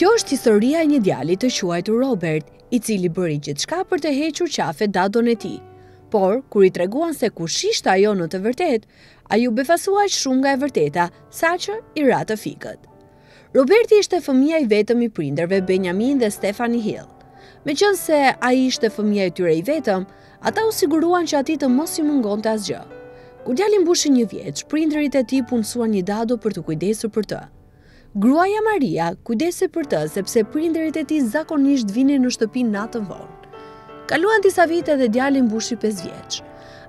Kjo është historia e një djali të quajtur Robert, i cili bëri gjithçka për të hequr qafe dadon e tij. Por, kur i treguan se kush ishte ajo në të vërtetë, ai u befasua aq shumë nga e vërteta, saqë i ra të fikët. Roberti ishte fëmija i vetëm i prindërve Benjamin dhe Stephanie Hill. Meqenëse ai ishte fëmija i tyre i vetëm, ata u siguruan që atij të mos i mungonte asgjë. Kur djali mbushi një vjeç, prindërit e tij punësuan një dado për t'u kujdesur për të. Gruaja Maria kujdesej për të sepse prindërit e tij zakonisht vinin në shtëpi natën vonë. Kaluan disa vite dhe djali mbushi pesë vjeç.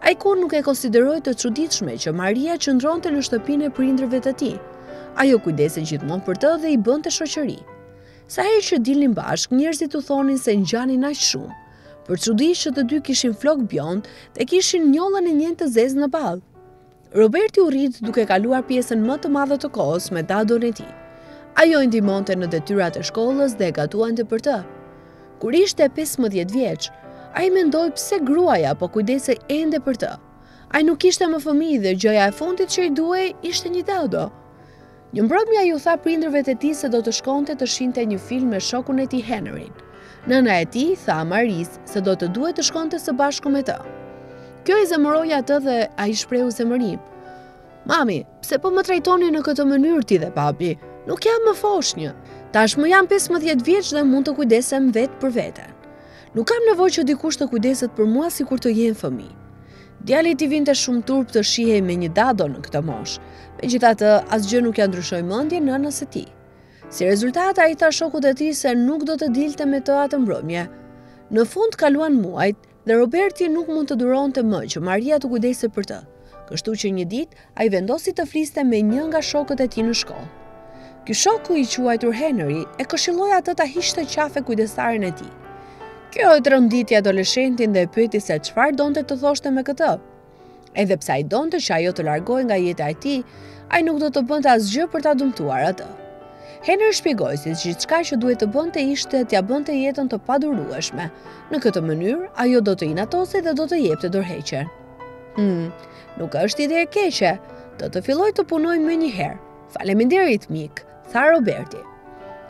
Ai kurrë nuk e konsideroi të çuditshme që Maria qëndronte në shtëpinë e prindërve të tij. Ajo kujdesej gjithmonë për të dhe i bënte shoqëri. Sa herë që dilnin bashkë, njerëzit u thonin se ngjanin aq shumë. Për çudi që të dy kishin flokë bjondë dhe kishin njollën e njëjtë të zezë në ballë. Roberti u rrit duke kaluar pjesën më të madhe të kohës me dadon e tij. Ajo e ndihmonte në detyrat e shkollës dhe gatuante për të. Kur ishte 15 vjeç, ai mendoi pse gruaja po kujdesej ende për të. Ai nuk ishte më fëmijë dhe gjëja e fundit që i duhej ishte një dado. Një mbrëmje ai u tha prindërve të tij se do të shkonte të shihte një film me shokun e tij Henrin. Nëna e tij i tha Marisë se do të duhet të shkonte së bashku me të. Kjo e zemëroi atë dhe ai shprehu zemërim. Mami, pse po më trajtoni në këtë mënyrë ti dhe papi? Nuk jam më foshnjë. Tashmë jam 15 vjeç dhe mund të kujdesem vetë për veten. Nuk kam nevojë që dikush të kujdeset për mua sikur të jem fëmijë. Djalit i vinte shumë turp të shihej me një dado në këtë moshë. Megjithatë, asgjë nuk ia ndryshoi mendjen nënës së tij. Si rezultat, ai i tha shokut të tij se nuk do të dilte me të atë mbrëmje. Në fund kaluan muajt dhe Roberti nuk mund të duronte më që Maria të kujdesej për të. Kështu që një ditë, Ai vendosi të fliste me një nga shokët e tij në shkollë. Ky shoku i quajtur Henry e këshilloi atë ta hiqte qafe kujdestaren e tij. Kjo e tronditi adoleshentin dhe e pyeti se çfarë donte të thoshte me këtë. Edhe pse ai donte që ajo të largohej nga jeta e tij, ai nuk do të bënte asgjë për ta dëmtuar atë. Henry shpjegoi se gjithçka që duhej të bënte ishte t'ia bënte jetën të padurueshme. Në këtë mënyrë, ajo do të inatosej dhe do të jepte dorëheqjen. Hmm, Nuk është ide e keqe, do të filloj të punoj menjëherë. Faleminderit, mik, tha Roberti.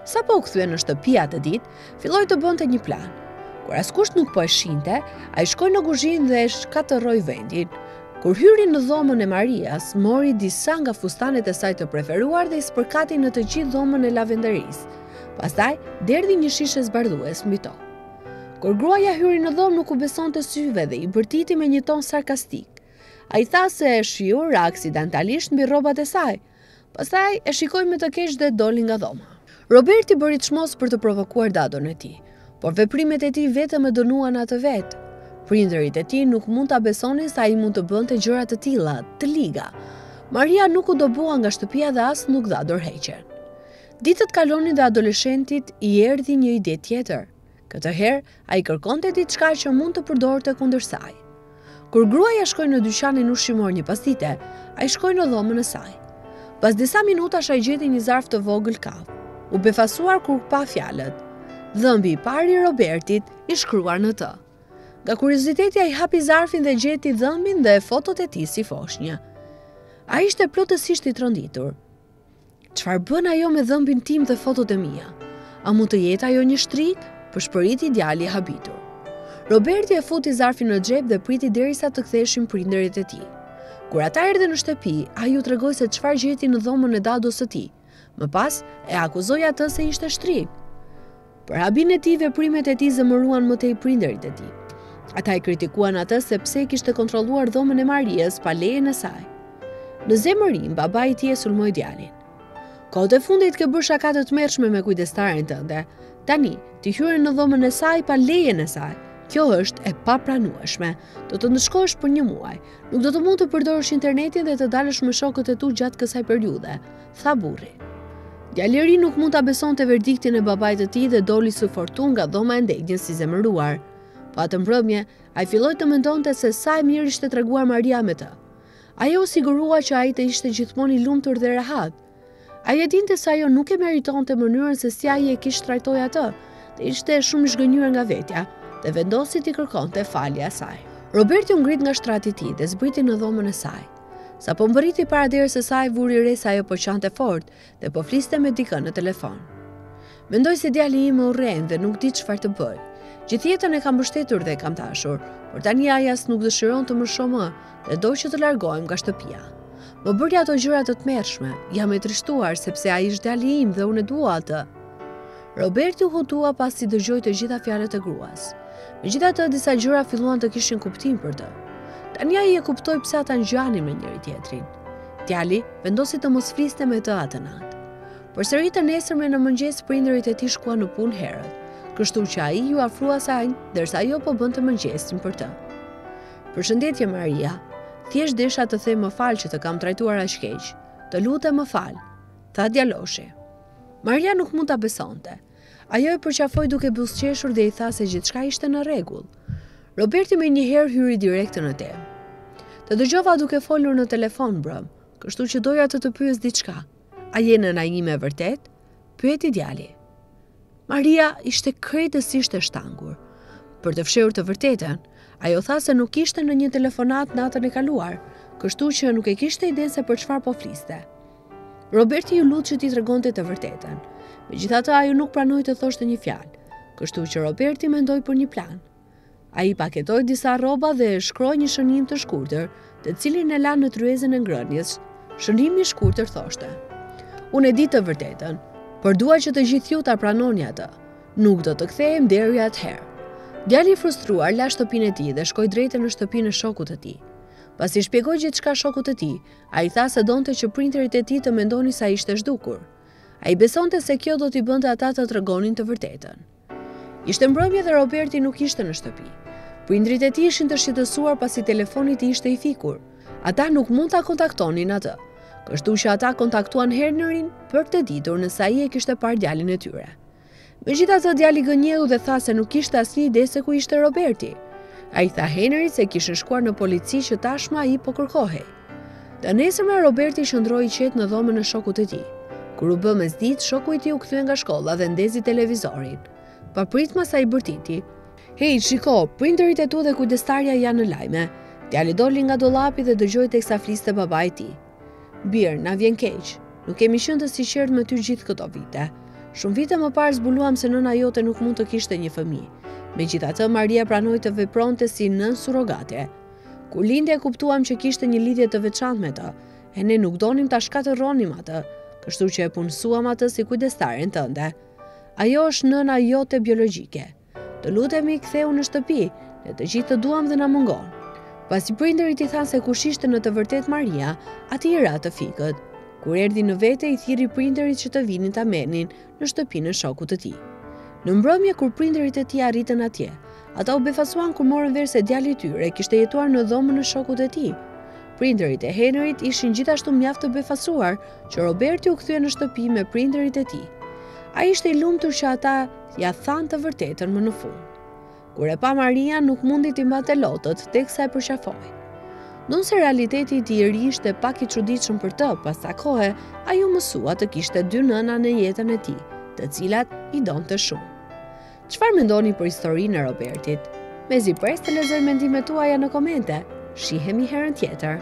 Sapo u kthye në shtëpi atë ditë, filloi të bënte një plan. Kur askush nuk po e shihte, ai shkoi në guzhinë dhe e shkatërroi vendin. Kur hyri në dhomën e Marias, mori disa nga fustanet e saj të preferuar dhe i spërkati në të gjithë dhomën e lavanderisë. Pastaj, derdi një shishe zbardhues mbi to. Kur gruaja hyri në dhomë nuk u besonte syve dhe i bërtiti me një ton sarkastik. Ai tha se e shiu ra aksidentalisht mbi rrobat e saj. Pastaj e shikoi me të keq dhe doli nga dhoma. Roberti bëri çmos për të provokuar dadon e tij, por veprimet e tij vetëm e dënuan atë vetë. Prindërit e tij nuk mund ta besonin se ai mund të bënte gjëra të tilla, të liga. Maria nuk u dëbua nga shtëpia dhe as nuk dha dorëheqjen. Ditët kalonin dhe adoleshentit i erdhi një ide tjetër. Këtë herë, ai kërkonte diçka që mund të përdorte kundër saj. Kur gruaja shkoi në dyqanin ushqimor një pasdite, ai shkoi në dhomën e saj. Pas disa minutash ai gjeti një zarf të vogël kafe. U befasua kur pa fjalët. Dhëmbi i parë i Robertit i shkruar në të. Nga kurioziteti ai hapi zarfin dhe gjeti dhëmbin dhe fotot e tij si foshnjë. Ai ishte plotësisht i tronditur. Çfarë bën ajo me dhëmbin tim dhe fotot e mia? A mund të jetë ajo një shtrigë? Pëshpëriti djali i habitur. Roberti e futi zarfin në xhep dhe priti derisa të ktheheshin prindërit e tij. Kur ata erdhën në shtëpi, ai u tregoi se çfarë gjeti në dhomën e dados së tij. Më pas, e akuzoi atë se ishte shtrigë. Për habinë e tij, veprimet e tij zemëruan më tej prindërit e tij. Ata e kritikuan atë sepse kishte kontrolluar dhomën e Marias pa lejen e saj. Në zemërim, babai i tij e sulmoi djalin. Kohët e fundit ke bërë shaka të tmerrshme me kujdestaren tënde. Tani, ti hyre në dhomën e saj pa lejen e saj. Kjo është e papranueshme. Do të ndëshkohesh për një muaj. Nuk do të mund të përdorësh internetin dhe të dalësh me shokët e tu gjatë kësaj periudhe. tha burri. Djali i ri nuk mund ta besonte verdiktin e babait të tij dhe doli si furtunë nga dhoma e ndenjes i zemëruar. Po atë mbrëmje, ai filloi të mendonte se sa e mirë ishte treguar Maria me të. Ajo u sigurua që ai të ishte gjithmonë i lumtur dhe rehat. Ai e dinte se ajo nuk e meritonte mënyrën se si ai e trajtoi atë dhe ishte shumë i zhgënjyer nga vetja dhe vendosi t'i kërkonte falje asaj. Roberti u ngrit nga shtrati i tij dhe zbriti në dhomën e saj. Sapo mbërriti para derës së saj, vuri re se ajo po qante fort dhe po fliste me dikë në telefon. Mendoj se djali im më urren dhe nuk di çfarë të bëj. Gjithë jetën e kam mbështetur dhe e kam dashur, por tani ai as nuk dëshiron të më shohë më dhe do që të largohem nga shtëpia. Më bëri ato gjëra të tmerrshme, jam e trishtuar sepse ai është djali im dhe unë e dua atë. Roberti u hutua pasi dëgjoi të gjitha fjalët e gruas. Megjithatë, disa gjëra filluan të kishin kuptim për të. Tani ai e kuptoi pse ata ngjanin me njëri-tjetrin. Djali vendosi të mos fliste me të atë natë. Përsëri të nesërmen në mëngjes prindërit e tij shkuan në punë herët, kështu që ai iu afrua saj, ndërsa ajo po bënte mëngjesin për të. Përshëndetje Maria. Thjesht desha të them më fal që të kam trajtuar aq keq. Të lutem më fal, tha djaloshi. Maria nuk mund ta besonte. Ajo e përqafoi duke buzëqeshur dhe i tha se gjithçka ishte në rregull. Roberti menjëherë hyri direkt në temë. Të dëgjova duke folur në telefon mbrëm, kështu që doja të të pyes diçka. A je nëna ime vërtet? Pyeti djali. Maria ishte krejtësisht e shtangur. Për të fshehur të vërtetën, ajo tha se nuk ishte në një telefonatë natën e kaluar, kështu që nuk e kishte idenë se për çfarë po fliste. Roberti iu lut që t'i tregonte të vërtetën. Megjithatë ajo nuk pranoi të thoshte një fjalë. Kështu që Roberti mendoi për një plan. Ai paketoi disa rroba dhe shkroi një shënim të shkurtër, të cilin e la në tryezën e ngrënies. Shënimi i shkurtër thoshte. Unë e di të vërtetën, por dua që të gjithë ju ta pranoni atë. Nuk do të kthehem deri atëherë. Djali i frustruar la shtëpinë e tij dhe shkoi drejt e në shtëpinë e shokut të tij. Pasi i shpjegoi gjithçka shokut të tij, Ai tha se donte që prindërit e tij të mendonin se ai ishte zhdukur. Ai besonte se kjo do t'i bënte ata të tregonin të vërtetën. Ishte mbrëmje dhe Roberti nuk ishte në shtëpi. Prindërit e tij ishin të shqetësuar pasi telefoni i tij ishte i fikur. Ata nuk mund ta kontaktonin atë. Kështu që ata kontaktuan Henrin për të ditur nëse ai e kishte parë djalin e tyre. Megjithatë, djali gënjeu dhe tha se nuk kishte asnjë ide se ku ishte Roberti. Ai tha Henrit se kishin shkuar në polici që tashmë ai po kërkohej. Të nesërmen Roberti qëndroi i qetë në dhomën e shokut të tij. Kur u bë mesditë, shoku i tij u kthye nga shkolla dhe ndezi televizorin. Papritmas ai bërtiti, Hej, shiko, prindërit e tu dhe kujdestarja janë në lajme. Djali doli nga dollapi dhe dëgjoi teksa fliste babai i tij. Bir, na vjen keq. Nuk kemi qenë të sinqertë me ty gjithë këto vite. Shumë vite më parë zbuluam se nëna jote nuk mund të kishte një fëmijë. Megjithatë, Maria pranoi të vepronte si nënë surrogate. Kur linde, kuptuam që kishe një lidhje të veçantë me të, e ne nuk donim ta shkatërronim atë, kështu që e punësuam atë si kujdestaren tënde. Ajo është nëna jote biologjike. Të lutemi, kthehu në shtëpi, ne të gjithë të duam dhe na mungon. Pasi prindërit i thanë se kush ishte në të vërtetë Maria, atij i ra të fikët. Kur erdhi në vete, i thirri prindërit që të vinin ta merrnin në shtëpinë e shokut të tij. Në mbrëmje kur prindërit e tij arritën atje, ata u befasuan kur morën vesh se djali i tyre kishte jetuar në dhomën e shokut të tij. Prindërit e Henrit ishin gjithashtu mjaft të befasuar që Roberti u kthye në shtëpi me prindërit e tij. Ai ishte i lumtur që ata Ja thanë të vërtetën më në fund. Kur e pa Maria nuk mundi t'i mbante lotët, teksa e përqafoi. Ndonëse realiteti i ri ishte pak i çuditshëm për të, pas ca kohe, ajo u mësua të kishte dy nëna në jetën e tij, të cilat i donte shumë. Çfarë mendoni për historinë e Robertit? Mezi pres të lexoj mendimet tuaja në komente. Shihemi herën tjetër.